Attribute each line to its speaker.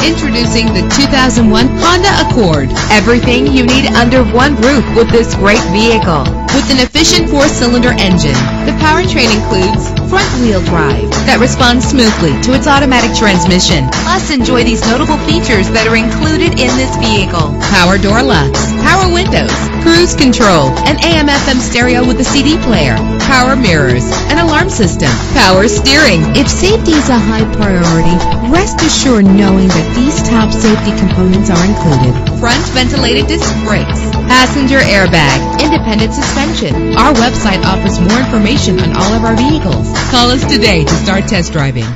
Speaker 1: Introducing the 2001 Honda Accord. Everything you need under one roof with this great vehicle. With an efficient four-cylinder engine, the powertrain includes front-wheel drive that responds smoothly to its automatic transmission. Plus, enjoy these notable features that are included in this vehicle. Power door locks, power windows, cruise control, an AM-FM stereo with a CD player, power mirrors, an alarm system, power steering.
Speaker 2: If safety is a high priority, rest assured knowing that these top safety components are included.
Speaker 1: Front ventilated disc brakes, passenger airbag, independent suspension. Our website offers more information on all of our vehicles. Call us today to start test driving.